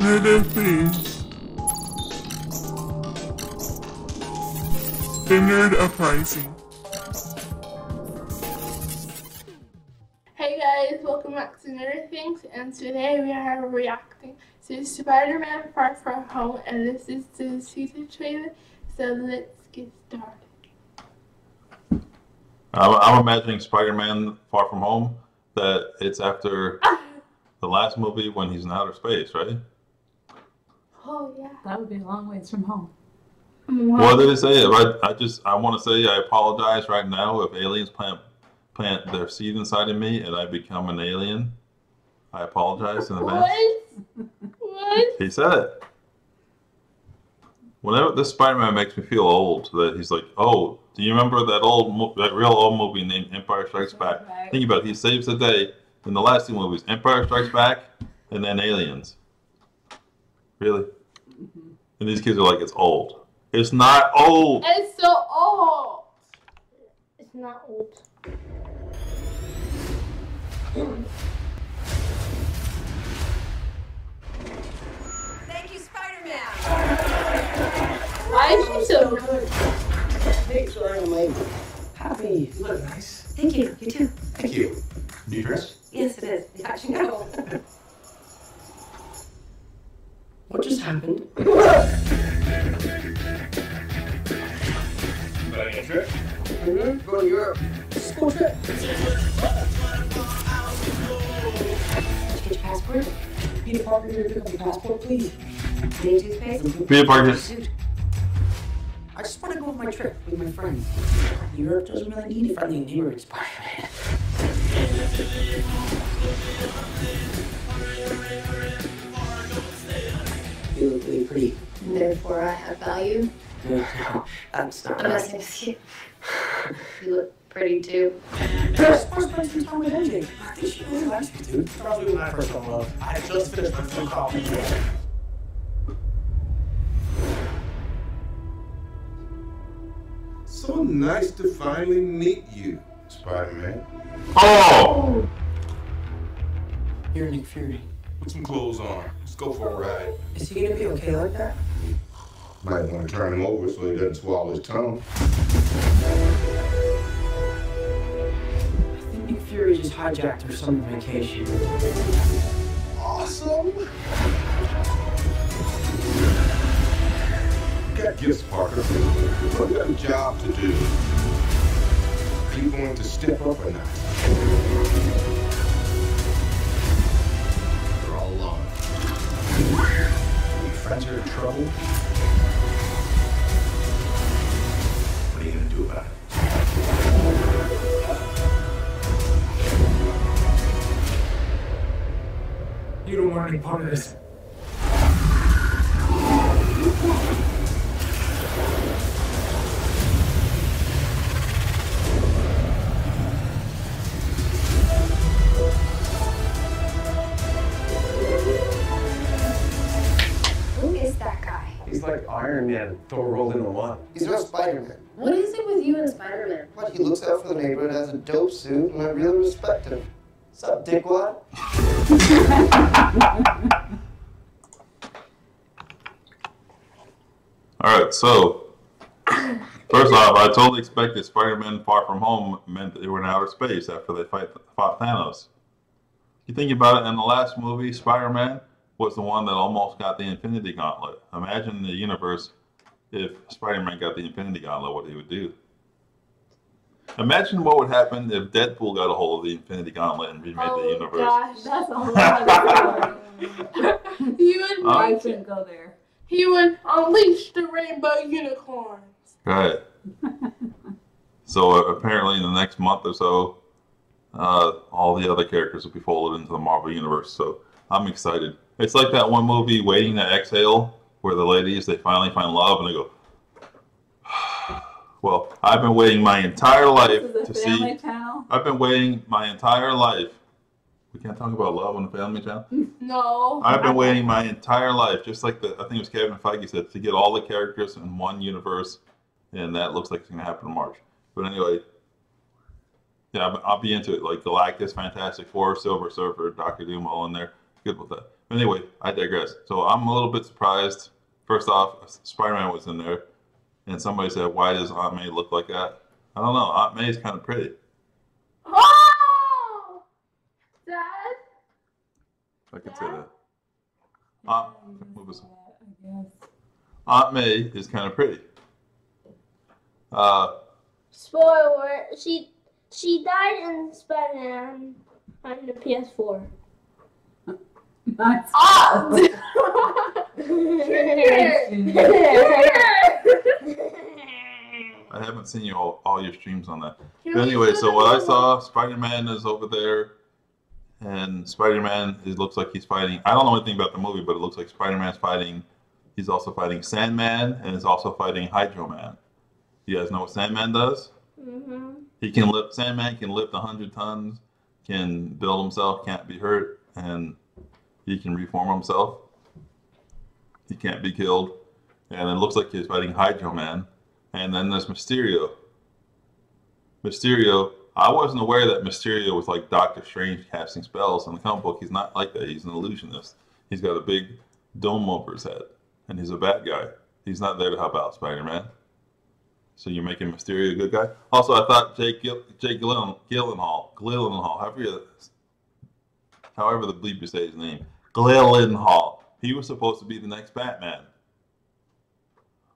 Nerder Things. The Nerd Uprising. Hey guys, welcome back to Nerd Things, and today we are reacting to Spider-Man Far From Home, and this is the teaser trailer, so let's get started. I'm, I'm imagining Spider-Man Far From Home that it's after the last movie when he's in outer space, right? Oh yeah. That would be a long ways from home. What did it say? I, I just I want to say I apologize right now if aliens plant plant their seed inside of me and I become an alien. I apologize in advance. What? What? He said it. Whenever this Spider-Man makes me feel old, that he's like, oh, do you remember that old, that real old movie named Empire Strikes Back? Right. Think about it. He saves the day in the last two movies, Empire Strikes Back and then Aliens. Really? And these kids are like, it's old. It's not old. It's so old. It's not old. Thank you, Spider-Man. Why is she so rude? Thanks for running late. Happy. You look nice. Thank you. You too. Thank you. New dress? Yes, it is. Yeah, you know. What just happened? To Europe. School trip. Did you get your passport? Peter Parker here to pick up your passport, please. Any toothpaste? Peter Parker. Suit. I just want to go on my trip with my friends. Europe doesn't really need a friendly neighborhood Spider-Man. You look really pretty. Therefore, I have value. That's not I'm right. messing with you. You look pretty too. Chris, first place in town with MJ. I think she really likes me, dude. Probably when I first fell in love. I had just finished my full coffee. So nice to finally meet you, Spider-Man. Oh! You're Nick Fury. Put some clothes on. Let's go for a ride. Is he gonna be okay like that? Might want to turn him over so he doesn't swallow his tongue. I think Nick Fury just hijacked her summer vacation. Awesome. You got gifts, Parker. But you got a job to do. Are you going to step up or not? You're all alone. Your friends are in trouble. Any part of this. Who is that guy? He's like Iron Man, Thor rolled into one. He's no Spider-Man. What is it with you and Spider-Man? But he looks out for the neighborhood, has a dope suit, and I really respect him. What's up, dickwad? All right, so first off, I totally expected Spider-Man Far From Home meant that they were in outer space after they fight fought Thanos. You think about it, in the last movie, Spider-Man was the one that almost got the Infinity Gauntlet. Imagine the universe if Spider-Man got the Infinity Gauntlet, what he would do. Imagine what would happen if Deadpool got a hold of the Infinity Gauntlet and remade the Oh universe. gosh. That's a whole other story. He would Uh, I shouldn't go there. He would unleash the rainbow unicorns. Right. so uh, apparently, in the next month or so, uh, all the other characters will be folded into the Marvel universe. So I'm excited. It's like that one movie, Waiting to Exhale, where the ladies they finally find love and they go. Well, I've been waiting my entire life to is a family see. channel. I've been waiting my entire life. We can't talk about love on the Family Channel. No. I've been waiting my entire life, just like the I think it was Kevin Feige said, to get all the characters in one universe, and that looks like it's gonna happen in March. But anyway, yeah, I'll, I'll be into it. Like Galactus, Fantastic Four, Silver Surfer, Doctor Doom, all in there. Good with that. But Anyway, I digress. So I'm a little bit surprised. First off, Spider-Man was in there, and somebody said, "Why does Aunt May look like that?" I don't know. Aunt May is kind of pretty. Oh! Dad? I can say that. Aunt, what was it? I guess. Aunt May is kind of pretty. Uh, Spoiler: she she died in Spider-Man on the PS4. Nice. Ah! I haven't seen you all, all your streams on that. But anyway, so what I saw, Spider-Man is over there, and Spider-Man it looks like he's fighting. I don't know anything about the movie, but it looks like Spider-Man's fighting. He's also fighting Sandman, and is also fighting Hydro Man. You guys know what Sandman does? hmm He can lift. Sandman can lift hundred tons, can build himself, can't be hurt, and he can reform himself. He can't be killed, and it looks like he's fighting Hydro Man. And then there's Mysterio. Mysterio. I wasn't aware that Mysterio was like Doctor Strange casting spells in the comic book. He's not like that. He's an illusionist. He's got a big dome over his head, and he's a bad guy. He's not there to help out Spider-Man. So you're making Mysterio a good guy. Also, I thought Jake Gill, Jake Gyllen, Gyllenhaal, Gyllenhaal, however, you, however the bleep you say his name, Gyllenhaal, he was supposed to be the next Batman.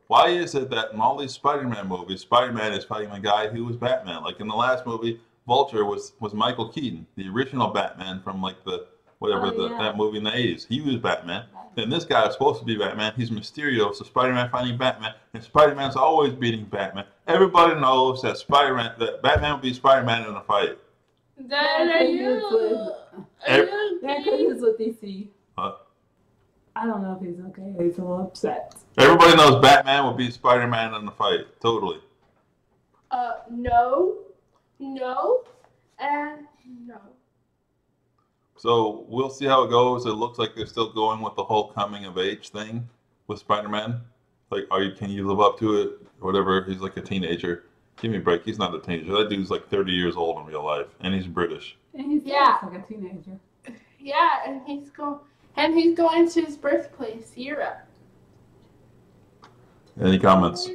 Why is it that in all these Spider-Man movies, Spider-Man is fighting a guy who was Batman? Like in the last movie, Vulture was was Michael Keaton, the original Batman from like the whatever Oh, the, yeah. that movie in the 80s. He was Batman. And this guy is supposed to be Batman. He's Mysterio, so Spider-Man fighting Batman, and Spider-Man's always beating Batman. Everybody knows that Spider-Man, that Batman will be Spider-Man in a fight. Dad, are you? Are Ev- you Yeah, because okay? he's with DC. Huh? I don't know if he's okay. He's a little upset. Everybody knows Batman will beat Spider-Man in the fight. Totally. Uh, no, no, and no. So we'll see how it goes. It looks like they're still going with the whole coming of age thing with Spider-Man. Like, are you can you live up to it? Whatever. He's like a teenager. Give me a break. He's not a teenager. That dude's like 30 years old in real life, and he's British. And he's Yeah. yeah. like a teenager. Yeah, and he's going, and he's going to his birthplace, Europe. Any comments?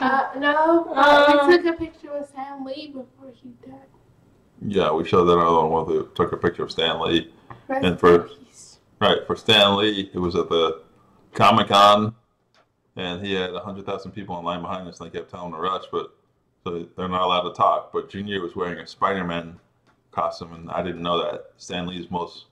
Uh, no, Uh, we took a picture with Stan Lee before he died. Yeah, we showed that other one where they took a picture of Stan Lee. Rest And for- peace. Right, for Stan Lee, it was at the Comic Con, and he had 100,000 people in line behind us, and they kept telling him to rush, but so they're not allowed to talk. But Junior was wearing a Spider Man costume, and I didn't know that. Stan Lee's most,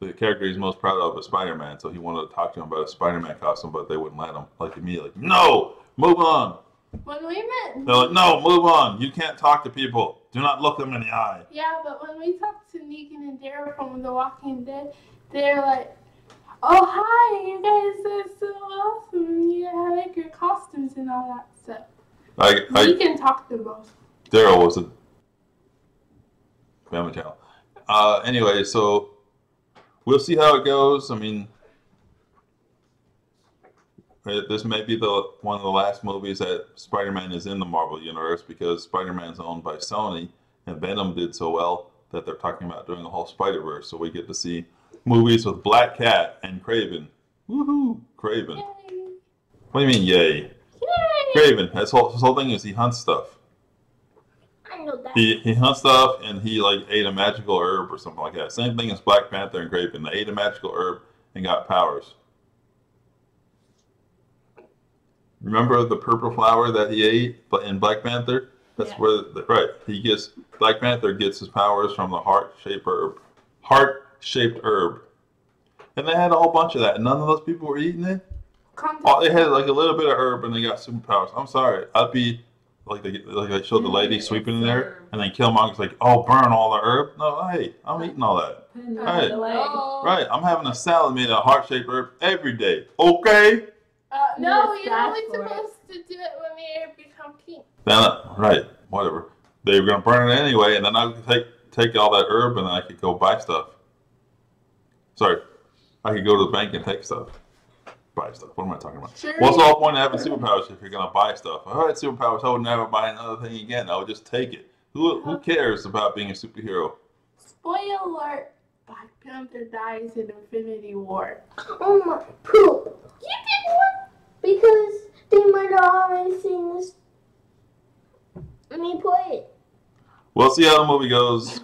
the character he's most proud of is Spider Man, so he wanted to talk to him about a Spider Man costume, but they wouldn't let him. Like immediately, no, move on. When we met, They're like, no, move on. You can't talk to people. Do not look them in the eye. yeah, but when we talked to Negan and Daryl from The Walking Dead, they're like, "Oh hi, you guys are so awesome. You like your costumes and all that stuff." I, we I, can talk to both. Daryl was a Family Channel. Uh, anyway, so we'll see how it goes. I mean, uh, this may be the one of the last movies that Spider-Man is in the Marvel universe because Spider-Man's owned by Sony, and Venom did so well that they're talking about doing a whole Spider-Verse. So we get to see movies with Black Cat and Kraven. Woohoo, Kraven! Yay! What do you mean, yay? Yay! Kraven. His whole, his whole thing is he hunts stuff. I know that. He he hunts stuff and he like ate a magical herb or something like that. Same thing as Black Panther and Kraven. They ate a magical herb and got powers. Remember the purple flower that he ate, but in Black Panther, that's Yeah. where the, right he gets Black Panther gets his powers from the heart shaped herb, heart shaped herb, and they had a whole bunch of that. And none of those people were eating it. Oh, they had like a little bit of herb and they got superpowers. I'm sorry, I'd be like they like they showed the lady sweeping in there and then Killmonger's like, oh, burn all the herb. No, hey, I'm eating all that. Pin Right. the Right, I'm having a salad made of heart shaped herb every day. Okay. Uh, no, Yes, you're that's only for it. supposed to do it when they become pink. Then right, whatever. They were gonna burn it anyway, and then I could take take all that herb and then I could go buy stuff. Sorry, I could go to the bank and take stuff. Buy stuff. What am I talking about? Sure. What's the whole point of having superpowers if you're gonna buy stuff? If I had superpowers, I would never buy another thing again. I would just take it. Who who cares about being a superhero? Spoiler alert. Black Panther dies in Infinity War. Oh my poop. You think what? Because they might have already seen this. Let Me play it. We'll see how the movie goes.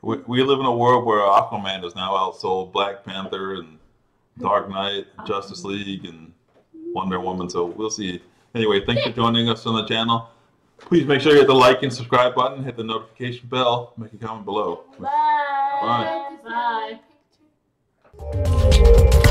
We, we live in a world where Aquaman is now outsold Black Panther and Dark Knight, Justice League, and Wonder Woman. So we'll see. Anyway, thanks for joining us on the channel. Please make sure you hit the like and subscribe button, hit the notification bell, make a comment below. Bye. Bye. Bye.